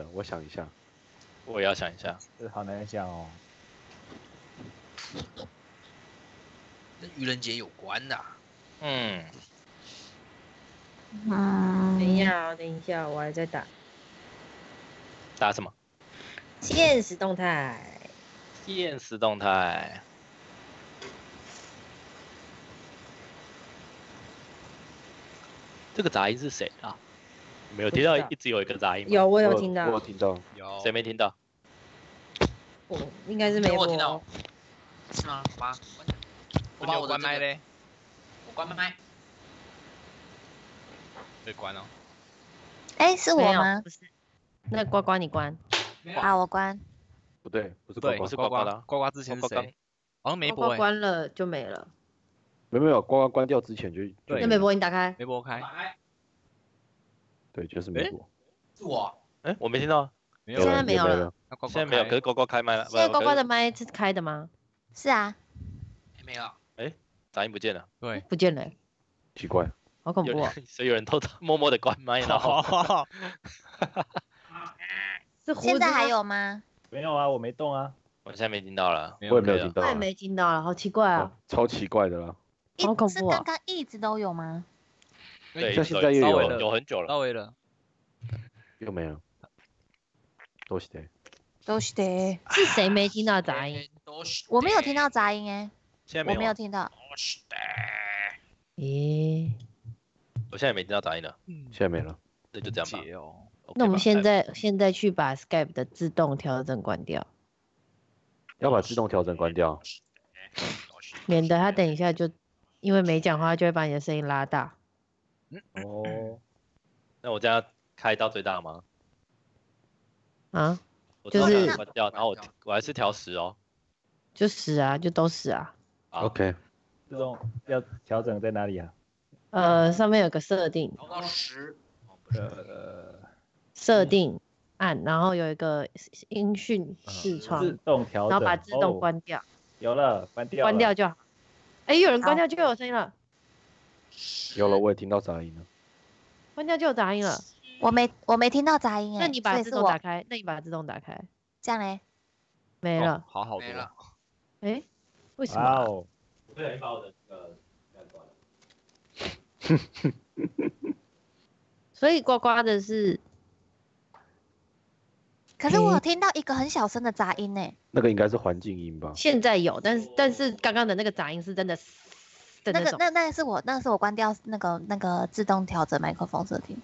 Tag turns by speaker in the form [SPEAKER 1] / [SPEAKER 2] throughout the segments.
[SPEAKER 1] 的，我想一下。
[SPEAKER 2] 我也要想一下。
[SPEAKER 3] 这好难想哦。
[SPEAKER 4] 跟愚人节有关的。
[SPEAKER 2] 嗯，
[SPEAKER 5] 嗯，
[SPEAKER 6] 等一下哦，等一下，我还在打
[SPEAKER 2] 打什么？
[SPEAKER 6] 现实动态。
[SPEAKER 2] 现实动态。这个杂音是谁啊？没有听到一直有一个杂音？
[SPEAKER 6] 有，我有
[SPEAKER 1] 我
[SPEAKER 6] 听到
[SPEAKER 1] 我有，听到。
[SPEAKER 4] 有
[SPEAKER 2] 谁没听到？
[SPEAKER 6] 我应该是没有
[SPEAKER 4] 我有听到。是吗？好吧，我把我的
[SPEAKER 7] 关麦，嘞，
[SPEAKER 4] 我关麦。
[SPEAKER 7] 被关了。
[SPEAKER 5] 哎，是我吗？
[SPEAKER 6] 不是，那呱呱你关。
[SPEAKER 5] 啊，我关。
[SPEAKER 1] 不对，不是呱
[SPEAKER 7] 对，
[SPEAKER 1] 呱
[SPEAKER 2] 是，
[SPEAKER 7] 呱
[SPEAKER 2] 呱呱的啊
[SPEAKER 7] 呱呱之前谁？好像没
[SPEAKER 6] 呱呱
[SPEAKER 7] 播哎，
[SPEAKER 6] 关了就没了。
[SPEAKER 1] 没有没有，呱呱关掉之前就就
[SPEAKER 7] 对
[SPEAKER 6] 那没播，你打开。
[SPEAKER 7] 没播开，
[SPEAKER 1] 对，就是
[SPEAKER 7] 美
[SPEAKER 1] 国。
[SPEAKER 4] 是我。
[SPEAKER 2] 哎，我没听到，
[SPEAKER 7] 没
[SPEAKER 6] 现在没有了
[SPEAKER 2] 现在没有，可是呱呱开麦了。
[SPEAKER 6] 现在
[SPEAKER 2] 不
[SPEAKER 6] 呱呱的
[SPEAKER 2] 可
[SPEAKER 6] 麦是开的吗？
[SPEAKER 5] 是啊，
[SPEAKER 4] 还没有。
[SPEAKER 2] 哎杂音不见了，
[SPEAKER 7] 对，
[SPEAKER 6] 不见了欸，
[SPEAKER 1] 奇怪，
[SPEAKER 6] 好恐怖哦！
[SPEAKER 2] 有人 所以有人偷偷 默默的关麦，然 后
[SPEAKER 6] 是胡子
[SPEAKER 5] 现在还？有吗？
[SPEAKER 3] 没有啊，我没动啊。
[SPEAKER 2] 我现在没听到了。
[SPEAKER 1] 我也没有听到啊。
[SPEAKER 6] 我也没听到了，好奇怪啊
[SPEAKER 1] 哦！超奇怪的啦。
[SPEAKER 5] 一是
[SPEAKER 6] 好恐怖是
[SPEAKER 5] 刚刚一直都有吗？
[SPEAKER 2] 对，
[SPEAKER 1] 像现在又有了
[SPEAKER 2] 有很久了。
[SPEAKER 7] 到位了，
[SPEAKER 1] 又没了。都是的。
[SPEAKER 5] 都是的，
[SPEAKER 6] 是谁没听到杂音？
[SPEAKER 5] 我没有听到杂音哎，
[SPEAKER 2] 现在没有啊，
[SPEAKER 5] 我没有听到。
[SPEAKER 4] 都是的。
[SPEAKER 6] 咦，
[SPEAKER 2] 我现在也没听到杂音了，
[SPEAKER 1] 现在没了。
[SPEAKER 2] 那就这样吧。
[SPEAKER 6] 那我们
[SPEAKER 2] 吧
[SPEAKER 6] 现在现在去把 Skype 的自动调整关掉，
[SPEAKER 1] 要把自动调整关掉。
[SPEAKER 6] 免得他等一下就因为没讲话，就会把你的声音拉大。
[SPEAKER 3] 哦，
[SPEAKER 2] 那我这样开到最大吗？
[SPEAKER 6] 啊，
[SPEAKER 2] 我
[SPEAKER 6] 就是
[SPEAKER 2] 关掉，然后我我还是调十哦。
[SPEAKER 6] 就十啊，就都十啊。
[SPEAKER 2] 好
[SPEAKER 1] OK，
[SPEAKER 3] 这种要调整在哪里啊？
[SPEAKER 6] 呃，上面有个设定，
[SPEAKER 4] 调到十。
[SPEAKER 3] 呃，
[SPEAKER 6] 设定按，然后有一个音讯视窗，
[SPEAKER 3] 自动调整，
[SPEAKER 6] 然后把自动
[SPEAKER 3] 哦
[SPEAKER 6] 关掉，
[SPEAKER 3] 有了，关掉，
[SPEAKER 6] 关掉就好。哎，有人关掉就有声音了，
[SPEAKER 1] 有了，我也听到杂音了。
[SPEAKER 6] 关掉就有杂音了。
[SPEAKER 5] 我没我没听到杂音哎，
[SPEAKER 6] 那你把自动打开，那你把自动打开，
[SPEAKER 5] 这样嘞？
[SPEAKER 7] 哦
[SPEAKER 6] 没了。
[SPEAKER 7] 好好多
[SPEAKER 4] 没了。
[SPEAKER 6] 哎，为什么啊？
[SPEAKER 3] 哇哦，
[SPEAKER 2] 不小心把我的那个关了。
[SPEAKER 6] 所以呱呱的是
[SPEAKER 5] 可是我有听到一个很小声的杂音呢，
[SPEAKER 1] 那个应该是环境音吧？
[SPEAKER 6] 现在有，但是但是刚刚的那个杂音是真的。
[SPEAKER 5] 那个那那是我那是我关掉那个那个自动调整麦克风设定，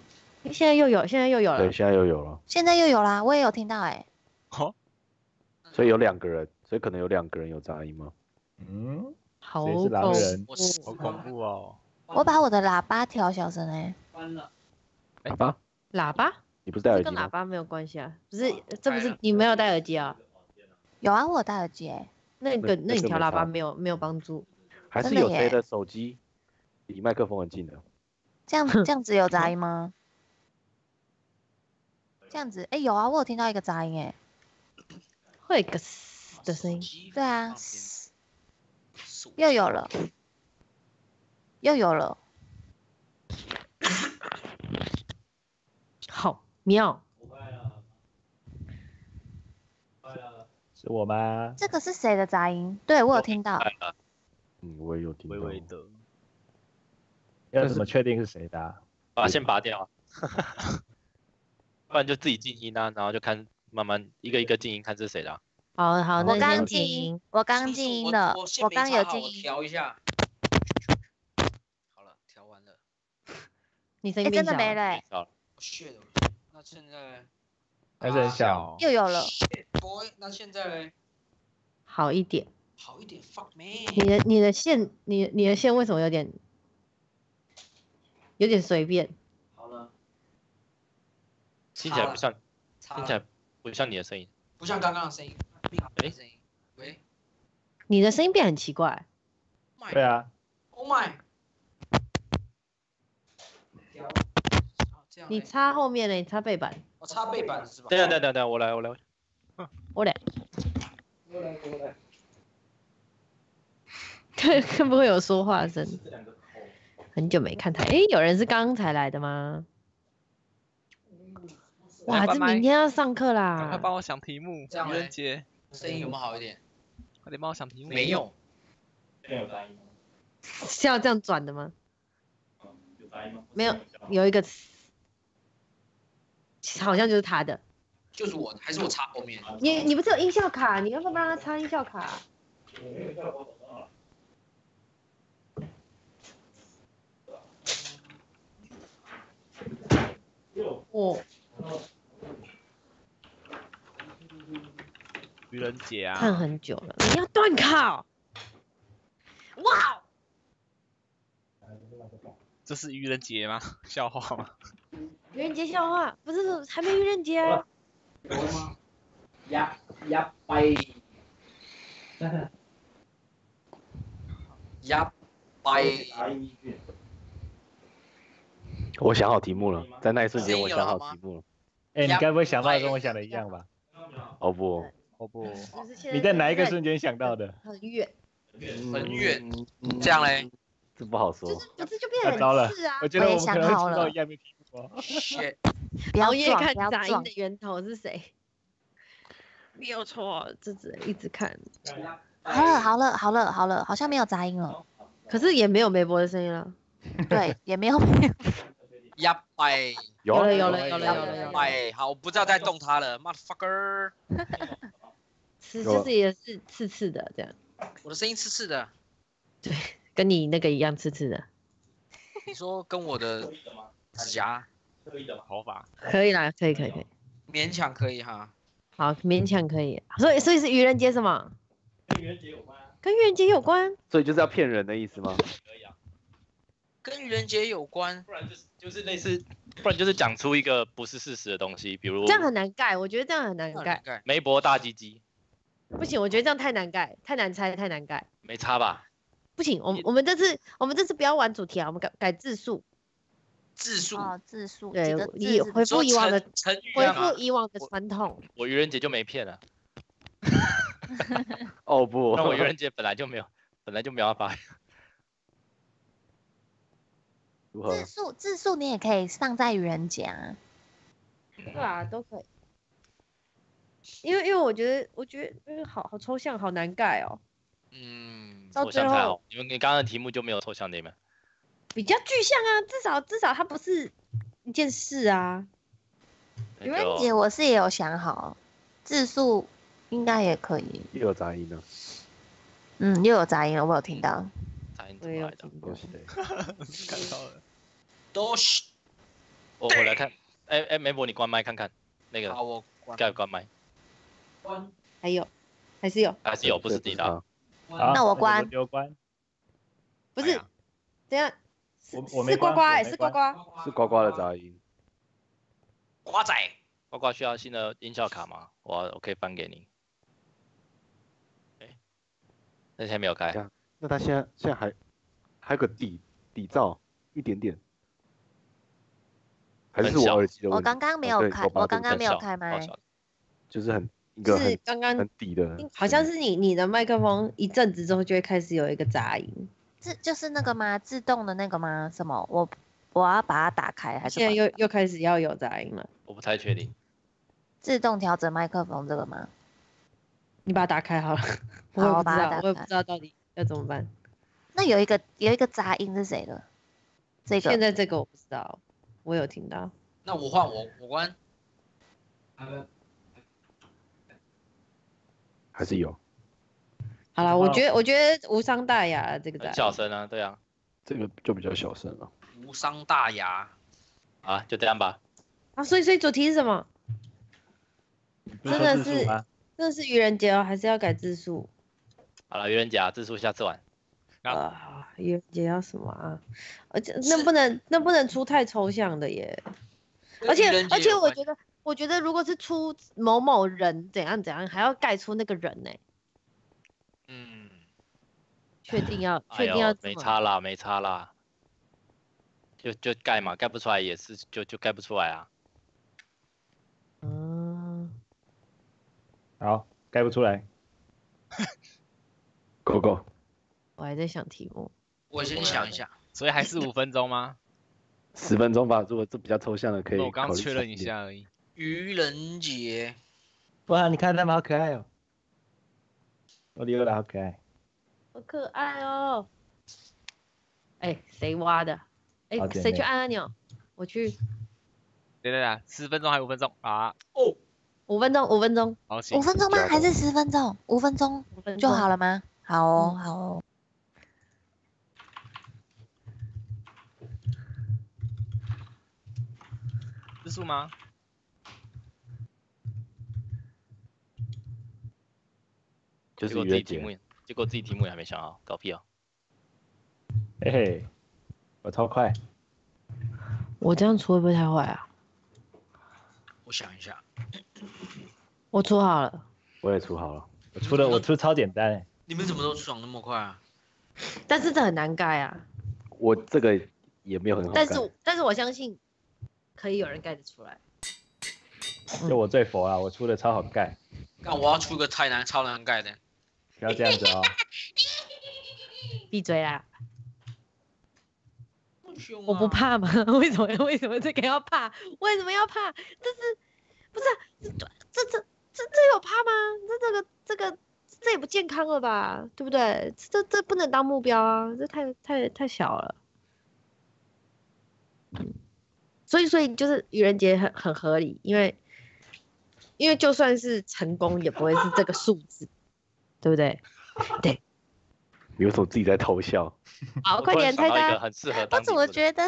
[SPEAKER 6] 现在又有，现在又有了
[SPEAKER 1] 对，。现在又有了，
[SPEAKER 5] 现在又有啦，我也有听到哎，
[SPEAKER 7] 好，
[SPEAKER 1] 所以有两个人，所以可能有两个人有杂音吗？
[SPEAKER 3] 嗯，
[SPEAKER 6] 好恐怖
[SPEAKER 7] 好恐怖哦，
[SPEAKER 5] 我把我的喇叭调小声哎，
[SPEAKER 4] 关了。
[SPEAKER 1] 喇叭？
[SPEAKER 6] 喇叭，
[SPEAKER 1] 你不是戴耳机吗？
[SPEAKER 6] 跟喇叭没有关系啊，不是，这不是你没有戴耳机啊？
[SPEAKER 5] 有啊，我有戴耳机哎，
[SPEAKER 6] 那个那你调喇叭没有没有帮助。
[SPEAKER 1] 还是有谁的手机离麦克风很近的？
[SPEAKER 5] 这样这样子有杂 音吗？这样子哎有啊，我有听到一个杂音哎，
[SPEAKER 6] 会有个嘶的声音，
[SPEAKER 5] 对啊，又有了，又有了，
[SPEAKER 6] 好妙。
[SPEAKER 3] 是我吗？
[SPEAKER 5] 这个是谁的杂音？对我有听到，
[SPEAKER 1] 嗯，我也有听到。
[SPEAKER 7] 微微的，
[SPEAKER 3] 要怎么确定是谁的啊？
[SPEAKER 2] 把线拔掉啊，不然就自己静音啊，然后就看慢慢一个一个静音，看是谁的啊。
[SPEAKER 6] 好好，那
[SPEAKER 5] 我刚
[SPEAKER 6] 先
[SPEAKER 5] 静音。，我刚静音了，
[SPEAKER 4] 我
[SPEAKER 5] 我刚有静音，
[SPEAKER 4] 调一下。好了，调完了。
[SPEAKER 5] 哎，
[SPEAKER 6] 你声音。
[SPEAKER 5] 真的没了欸，
[SPEAKER 2] 好了
[SPEAKER 4] ，shit，那现在
[SPEAKER 3] 还是很小。
[SPEAKER 5] 又有了
[SPEAKER 4] ，boy，那现在嘞
[SPEAKER 6] 好一点。
[SPEAKER 4] 好一点，fuck
[SPEAKER 6] 你
[SPEAKER 4] me。
[SPEAKER 6] 的你的线，你你的线为什么有点有点随便？
[SPEAKER 4] 好了，
[SPEAKER 2] 听起来不像，听起来，不像你的声音。
[SPEAKER 4] 不像刚刚的声音，并没声音。喂
[SPEAKER 6] 你的声音变很奇怪。
[SPEAKER 4] ，My，
[SPEAKER 3] 对啊
[SPEAKER 4] ，，Oh my。这样
[SPEAKER 6] 你
[SPEAKER 4] 嘞
[SPEAKER 6] 插后面呢？你插背板。
[SPEAKER 4] 我插背板是吧？
[SPEAKER 2] 等等等等等，我来我来。
[SPEAKER 6] 我
[SPEAKER 4] 来我来。
[SPEAKER 6] 会会不会有说话声？很久没看台，诶，有人是刚才来的吗？哇，这明天要上课啦！
[SPEAKER 7] 赶快帮我想题目。愚人
[SPEAKER 4] 这样嘞
[SPEAKER 7] 节，
[SPEAKER 4] 声音有没有好一点？
[SPEAKER 7] 快点帮我想题目。
[SPEAKER 4] 没有，
[SPEAKER 6] 是要这样转的吗？没有，有一个词，好像就是他的。
[SPEAKER 4] 就是我，还是我插后面？
[SPEAKER 6] 你你不是有音效卡？你要不要帮他插音效卡？哦，
[SPEAKER 7] 愚人节啊，
[SPEAKER 6] 看很久了，你要断考。哇，
[SPEAKER 7] 这是愚人节吗？笑话吗？
[SPEAKER 6] 愚人节笑话不是还没愚人节啊？
[SPEAKER 4] 一一幣，一幣，
[SPEAKER 1] 我想好题目了，在那一瞬间我想好题目了。
[SPEAKER 3] 哎，你该不会想到跟我想的一样吧？
[SPEAKER 1] 哦不，
[SPEAKER 7] 哦不，
[SPEAKER 3] 你在哪一个瞬间想到的？
[SPEAKER 6] 很远？
[SPEAKER 4] 很远
[SPEAKER 1] 嗯
[SPEAKER 4] 这样嘞？
[SPEAKER 1] 这不好说
[SPEAKER 6] 就。是不是就变得
[SPEAKER 3] 太糟了我？觉得
[SPEAKER 5] 我
[SPEAKER 3] 们可能会
[SPEAKER 5] 想好了
[SPEAKER 3] 出到一样的题目哦。
[SPEAKER 4] shit，
[SPEAKER 5] 不要
[SPEAKER 6] 熬夜看杂音的源头是谁？没有错，这只一直看，
[SPEAKER 5] 好了，好了，好了，好了，好像没有杂音了。
[SPEAKER 6] 可是也没有梅博的声音了。
[SPEAKER 5] 对，也没有。
[SPEAKER 4] 一幣，
[SPEAKER 1] 有啊
[SPEAKER 6] 有了
[SPEAKER 3] 有
[SPEAKER 6] 有了有了有了
[SPEAKER 4] 幣，好，我不知道再动它了，motherfucker，
[SPEAKER 6] 是就是也是刺刺的这样，
[SPEAKER 4] 我的声音刺刺的，对
[SPEAKER 6] 跟你那个一样刺刺的。
[SPEAKER 4] 你说跟我的指甲
[SPEAKER 7] 头发。
[SPEAKER 6] 可以啦，可以可以可以，
[SPEAKER 4] 勉强可以哈，
[SPEAKER 6] 好，勉强可以。所以所以是愚人节什么？跟愚人节有关。跟愚人节有关？
[SPEAKER 1] 所以就是要骗人的意思吗？
[SPEAKER 4] 跟愚人节有关，
[SPEAKER 2] 不然就是就是类似，不然就是讲出一个不是事实的东西，比如
[SPEAKER 6] 这样很难盖，我觉得这样很难盖。
[SPEAKER 4] 盖，
[SPEAKER 2] 梅博大鸡鸡，
[SPEAKER 6] 不行，我觉得这样太难盖，太难猜，太难盖。
[SPEAKER 2] 没差吧？
[SPEAKER 6] 不行，我们我们这次我们这次不要玩主题啊，我们改改字数，
[SPEAKER 4] 字数，
[SPEAKER 5] 啊，字数
[SPEAKER 6] 对，以回复以往的
[SPEAKER 4] 成成语
[SPEAKER 6] 恢
[SPEAKER 4] 啊吗
[SPEAKER 6] 复以往的传统。
[SPEAKER 2] 我愚人节就没骗了，
[SPEAKER 1] 哦不，
[SPEAKER 2] 那我愚 人节本来就没有，本来就没有办法。
[SPEAKER 1] 如何？
[SPEAKER 5] 字数字数你也可以上在愚人节啊。
[SPEAKER 6] 对啊，都可以。因为因为我觉得我觉得因为好好抽象，好难盖哦。
[SPEAKER 4] 嗯，
[SPEAKER 6] 到最
[SPEAKER 2] 抽象才好
[SPEAKER 6] 后，
[SPEAKER 2] 因为你刚刚的题目就没有抽象的嘛。
[SPEAKER 6] 比较具象啊，至少至少它不是一件事啊。
[SPEAKER 5] 愚人节我是也有想好，字数应该也可以。
[SPEAKER 1] 又有杂音了，
[SPEAKER 5] 嗯，又有杂音了，我有听到。
[SPEAKER 2] 杂音
[SPEAKER 6] 我也有
[SPEAKER 2] 怎么来的？
[SPEAKER 7] 看到了。
[SPEAKER 4] 都是
[SPEAKER 2] 我我来看，哎哎，梅博你关麦看看，那个。
[SPEAKER 4] 好，我关。
[SPEAKER 2] 麦关麦？
[SPEAKER 6] 还有还是有，
[SPEAKER 2] 还是有，不是你的
[SPEAKER 5] 那我关。
[SPEAKER 3] 丢关。
[SPEAKER 6] 不是等下是
[SPEAKER 3] 我我没
[SPEAKER 6] 是呱呱哎，
[SPEAKER 3] 关
[SPEAKER 6] 是呱呱。
[SPEAKER 1] 是呱呱的杂音。
[SPEAKER 4] 呱仔，
[SPEAKER 2] 呱呱需要新的音效卡吗？我我可以翻给你。哎，那现在没有开。
[SPEAKER 1] 那他现在现在还还有个底底噪一点点，还是是我耳机的问题？
[SPEAKER 5] 我刚刚没有开，
[SPEAKER 1] 我
[SPEAKER 5] 刚刚没有开麦
[SPEAKER 1] 就是很一
[SPEAKER 6] 就
[SPEAKER 1] 个很
[SPEAKER 6] 是刚刚
[SPEAKER 1] 很底的，
[SPEAKER 6] 好像是你你的麦克风一阵子之后就会开始有一个杂音，
[SPEAKER 5] 自就是那个吗？自动的那个吗？什么？我我要把它打开还是
[SPEAKER 6] 现在又又开始要有杂音了。
[SPEAKER 2] 我不太确定。
[SPEAKER 5] 自动调整麦克风这个吗？
[SPEAKER 6] 你把它打开好了，我也不知
[SPEAKER 5] 好我把它
[SPEAKER 6] 道，我也不知道到底要怎么办。
[SPEAKER 5] 那有一个有一个杂音是谁的？这个
[SPEAKER 6] 现在这个我不知道，我有听到。
[SPEAKER 4] 那我换我我关，
[SPEAKER 1] 还是有
[SPEAKER 6] 好了，我
[SPEAKER 3] 好
[SPEAKER 6] 觉得我觉得无伤大雅这个。
[SPEAKER 2] 小声啊，对啊，
[SPEAKER 1] 这个就比较小声了。
[SPEAKER 4] 无伤大雅，
[SPEAKER 2] 啊，就这样吧。
[SPEAKER 6] 啊，所以所以主题是什么？真的是？真的是愚人节哦，还是要改字数？
[SPEAKER 2] 好了，愚人节啊，字数下次玩。
[SPEAKER 7] 好
[SPEAKER 6] 啊，愚人节要什么啊？而且那不能那不能出太抽象的耶。而且而且我觉得我觉得如果是出某某人怎样怎样，还要盖出那个人呢？
[SPEAKER 4] 嗯，
[SPEAKER 6] 确定要
[SPEAKER 2] 哎
[SPEAKER 6] 确定要
[SPEAKER 2] 没差啦，没差啦。就就盖嘛，盖不出来也是就就盖不出来啊。
[SPEAKER 6] 嗯，
[SPEAKER 3] 好，盖不出来。
[SPEAKER 1] Go Go，
[SPEAKER 6] 我还在想题目。
[SPEAKER 4] 我先想一下，
[SPEAKER 7] 所以还是五分钟吗？
[SPEAKER 1] 十分钟吧。如果这比较抽象的，可以
[SPEAKER 7] 我刚确认。一下而已。
[SPEAKER 4] 愚人节，
[SPEAKER 3] 哇，你看他们好可爱哦。我的优拉好可爱。
[SPEAKER 6] 好可爱哦。哎，谁挖的？哎谁去按按钮？我去。
[SPEAKER 7] 对对对，十分钟还是五分钟啊，哦
[SPEAKER 6] 五分钟，五分钟，
[SPEAKER 7] 好
[SPEAKER 5] 五，分钟吗？还是十分钟？五分钟
[SPEAKER 6] 五分钟
[SPEAKER 5] 就好了吗？好哦，
[SPEAKER 6] 嗯
[SPEAKER 5] 好哦。
[SPEAKER 7] 字数吗？
[SPEAKER 1] 就
[SPEAKER 2] 结果
[SPEAKER 1] 是
[SPEAKER 2] 自己题目，结果自己题目也还没想好，搞屁哦！
[SPEAKER 3] 嘿嘿，我超快。
[SPEAKER 6] 我这样出会不会太坏啊？
[SPEAKER 4] 我想一下，
[SPEAKER 6] 我出好了，
[SPEAKER 1] 我也出好了，
[SPEAKER 3] 我出的我出超简单欸。
[SPEAKER 4] 你们怎么都爽那么快啊？
[SPEAKER 6] 但是这很难盖啊。
[SPEAKER 1] 我这个也没有很好
[SPEAKER 6] 但是我但是我相信可以有人盖得出来。
[SPEAKER 3] 就我最佛啊，我出的超好盖。
[SPEAKER 4] 那我要出个太难、超难盖的。
[SPEAKER 3] 不要这样子哦。
[SPEAKER 6] 闭嘴啦！我不
[SPEAKER 4] 啊，
[SPEAKER 6] 怕吗？为什么为什么这个要怕？为什么要怕？这是不是啊这这这这这这有怕吗？这这个这个这也不健康了吧？对不对？这这不能当目标啊！这太太太小了。所以所以就是愚人节很很合理，因为因为就算是成功，也不会是这个数字，对不对？
[SPEAKER 1] 你为什么自己在偷笑？
[SPEAKER 6] 好，快点猜猜
[SPEAKER 2] 个。很适合
[SPEAKER 5] 我怎么觉得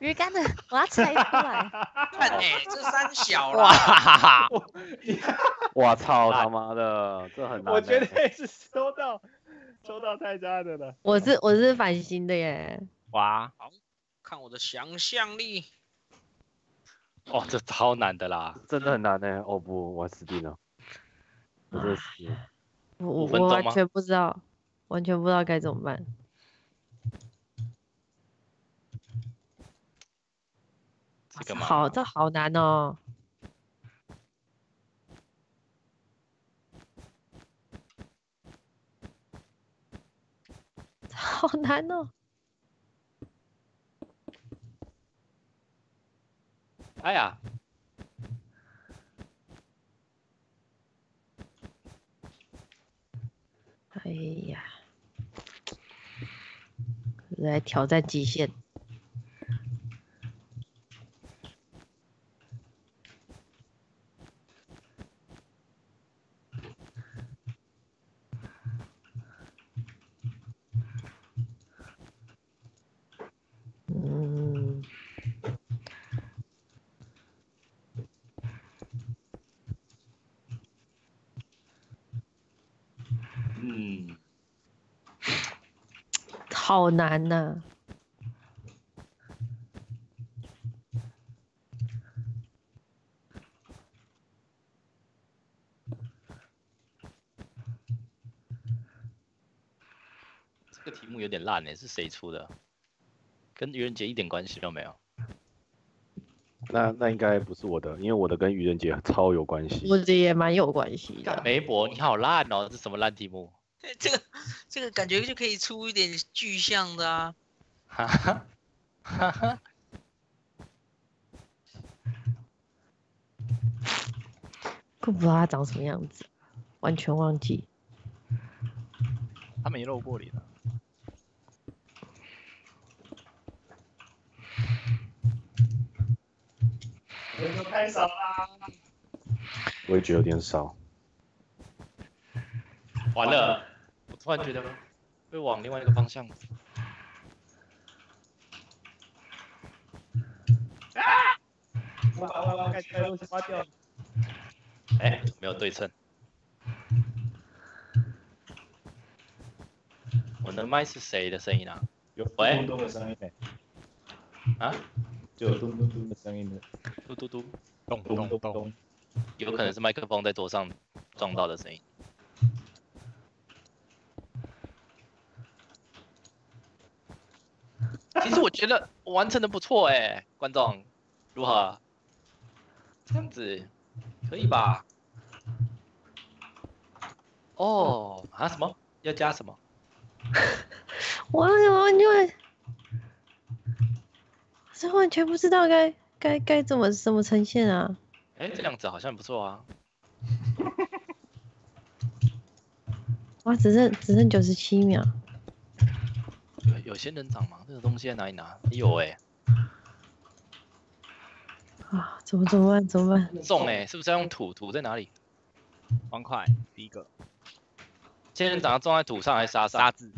[SPEAKER 5] 鱼竿的我要猜出来？
[SPEAKER 4] 看哎，这三小
[SPEAKER 7] 哇
[SPEAKER 4] 啦，
[SPEAKER 7] 哈哈，
[SPEAKER 1] 我操他妈的，这很难欸。
[SPEAKER 3] 我绝对是收到收到太渣的了。
[SPEAKER 6] 我是我是反心的耶。
[SPEAKER 7] 哇，
[SPEAKER 4] 看我的想象力。
[SPEAKER 2] 哦，这超难的啦！
[SPEAKER 1] 真的很难呢。哦不，我死定了。我真死了。
[SPEAKER 6] 我我完全不知道，完全不知道该怎么办。
[SPEAKER 2] 这
[SPEAKER 6] 好，这好难哦。好难哦。
[SPEAKER 2] 哎呀，
[SPEAKER 6] 哎呀，来挑战极限。嗯，好难呐、
[SPEAKER 2] 这个题目有点烂呢，是谁出的？跟愚人节一点关系都没有。
[SPEAKER 1] 那那应该不是我的，因为我的跟愚人节超有关系。
[SPEAKER 6] 我觉得也蛮有关系的。
[SPEAKER 2] 梅博，你好烂哦，这什么烂题目？
[SPEAKER 4] 这个这个感觉就可以出一点具象的啊。
[SPEAKER 2] 哈哈哈哈，
[SPEAKER 6] 不知道他长什么样子，完全忘记。
[SPEAKER 7] 他没露过脸啊。
[SPEAKER 3] 人都太少啦。
[SPEAKER 1] 我也觉得有点少。
[SPEAKER 2] 完了，我突然觉得会往另外一个方向。哎，没有对称。我的麦是谁的声音啊？
[SPEAKER 3] 有
[SPEAKER 2] 喂
[SPEAKER 3] 咚咚的声音呢，
[SPEAKER 2] 啊，
[SPEAKER 3] 就有咚咚咚的声音的，
[SPEAKER 2] 嘟嘟嘟，
[SPEAKER 7] 咚
[SPEAKER 3] 咚
[SPEAKER 7] 咚咚，
[SPEAKER 3] 咚咚。
[SPEAKER 2] 有可能是麦克风在桌上撞到的声音。其实我觉得我完成的不错哎，观众如何？这样子可以吧？哦啊什么？要加什么？
[SPEAKER 6] 我我完全，这完全不知道该该该怎么怎么呈现啊！
[SPEAKER 2] 哎，这样子好像不错啊。
[SPEAKER 6] 哇，只剩只剩九十七秒。
[SPEAKER 2] 有有仙人掌吗？这个东西在哪里拿？有哎、
[SPEAKER 6] 啊，怎么怎么办？怎么办？
[SPEAKER 2] 种哎、是不是要用土？土在哪里？
[SPEAKER 7] 方块第一个
[SPEAKER 2] 仙人掌要种在土上还是沙上？
[SPEAKER 7] 沙子，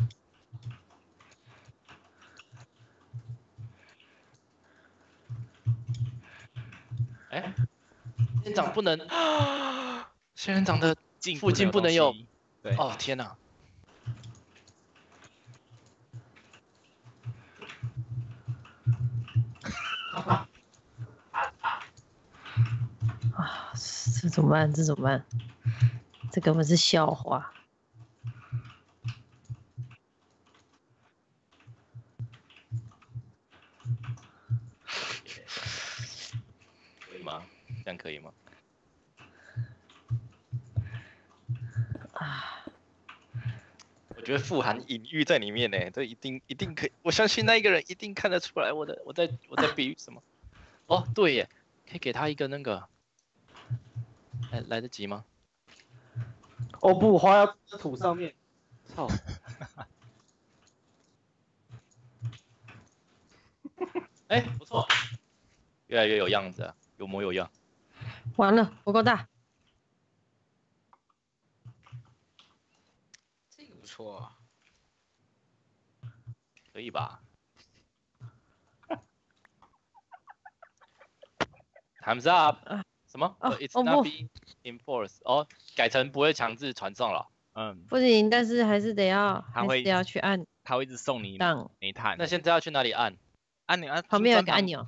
[SPEAKER 2] 哎、仙人掌不能，仙人掌的
[SPEAKER 7] 近
[SPEAKER 2] 附近不能有。
[SPEAKER 7] 对，
[SPEAKER 2] 哦天哪！
[SPEAKER 6] 啊，这怎么办？这怎么办？这根本是笑话。
[SPEAKER 2] 可以吗？这样可以吗？
[SPEAKER 6] 啊，
[SPEAKER 2] 我觉得富含隐喻在里面呢，这一定一定可以，我相信那一个人一定看得出来我的我在我在比喻什么。哦，对耶，可以给他一个那个，来来得及吗？
[SPEAKER 1] 哦不，花要在土上面，操！
[SPEAKER 2] 哎，不错，越来越有样子了，有模有样。
[SPEAKER 6] 完了，不够大。
[SPEAKER 4] 这个不错啊。
[SPEAKER 2] 可以吧？Times up，
[SPEAKER 6] 啊
[SPEAKER 2] 什么、
[SPEAKER 6] 哦
[SPEAKER 2] i t
[SPEAKER 6] 哦
[SPEAKER 2] s not
[SPEAKER 6] 不
[SPEAKER 2] being enforced。哦，改成不会强制传送了。
[SPEAKER 7] 嗯，
[SPEAKER 6] 不行，但是还是得要，还会得要去按
[SPEAKER 7] 他会一直送你
[SPEAKER 6] 档，
[SPEAKER 7] 煤炭。
[SPEAKER 2] 那现在要去哪里按？
[SPEAKER 7] 按钮啊，
[SPEAKER 6] 旁边有个按钮。